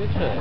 对，对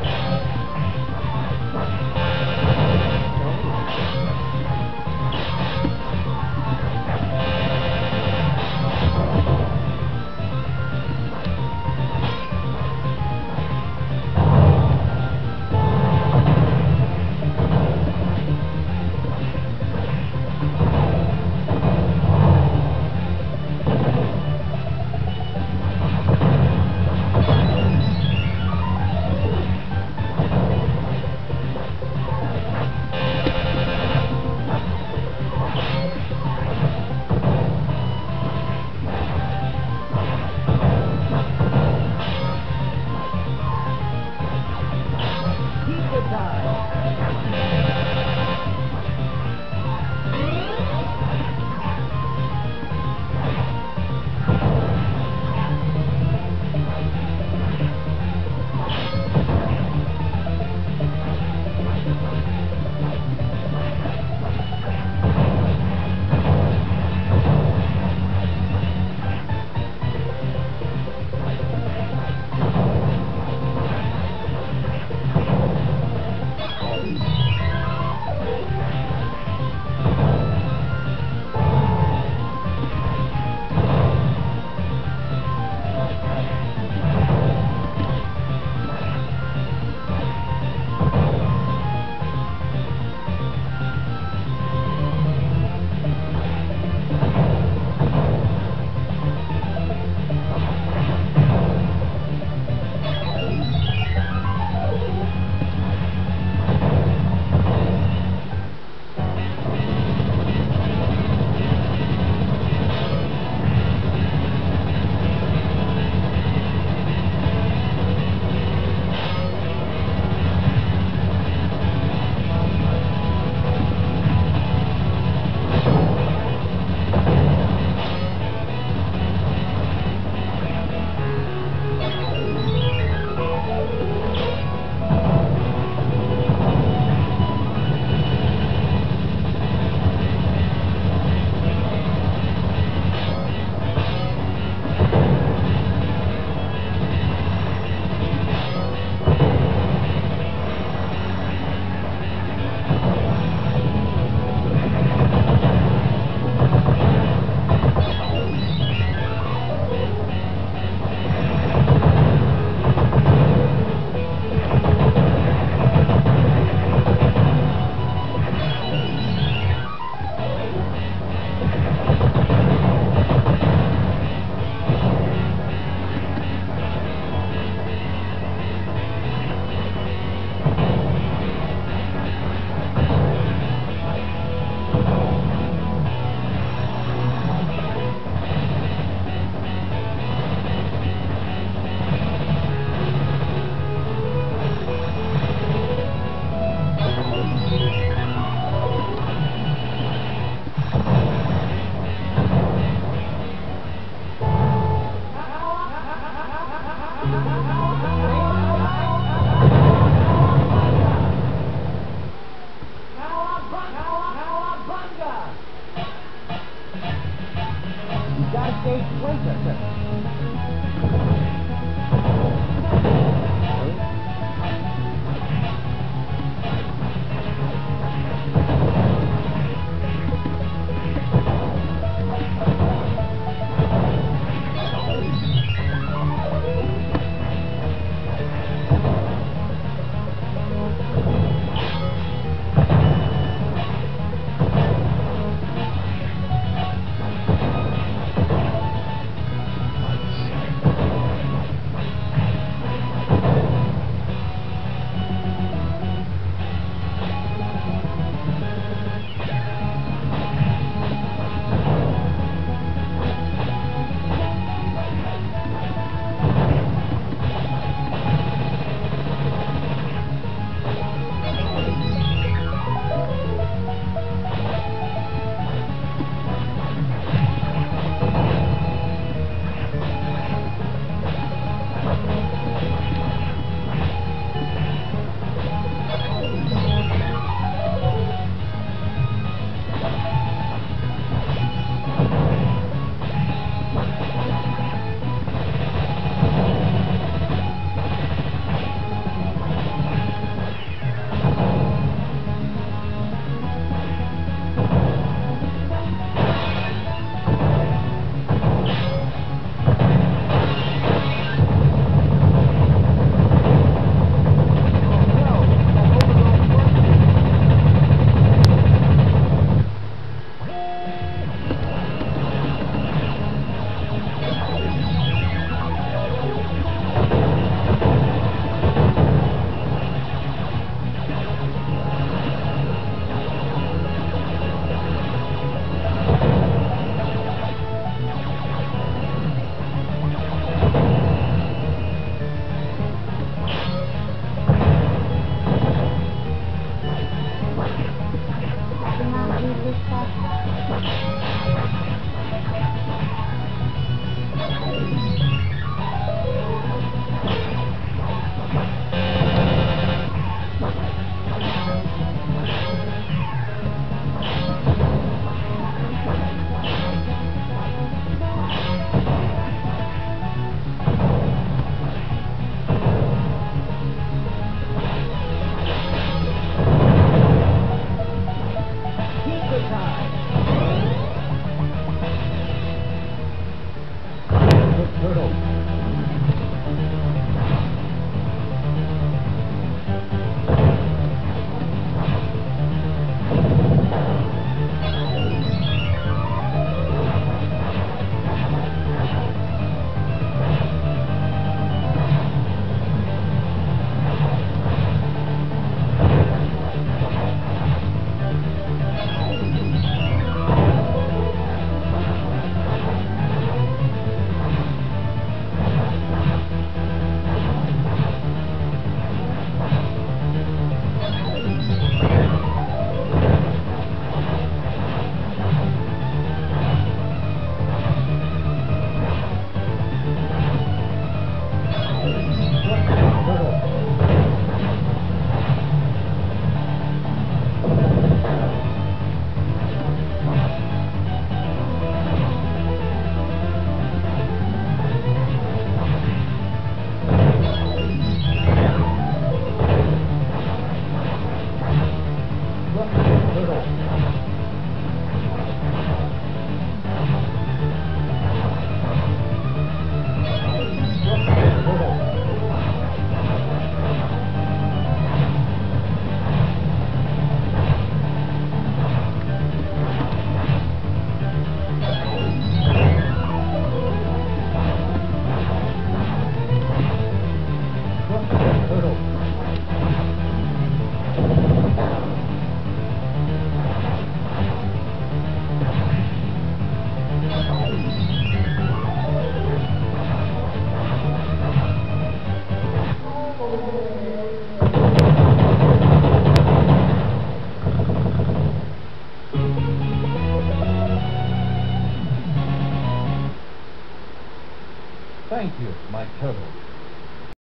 my turtle.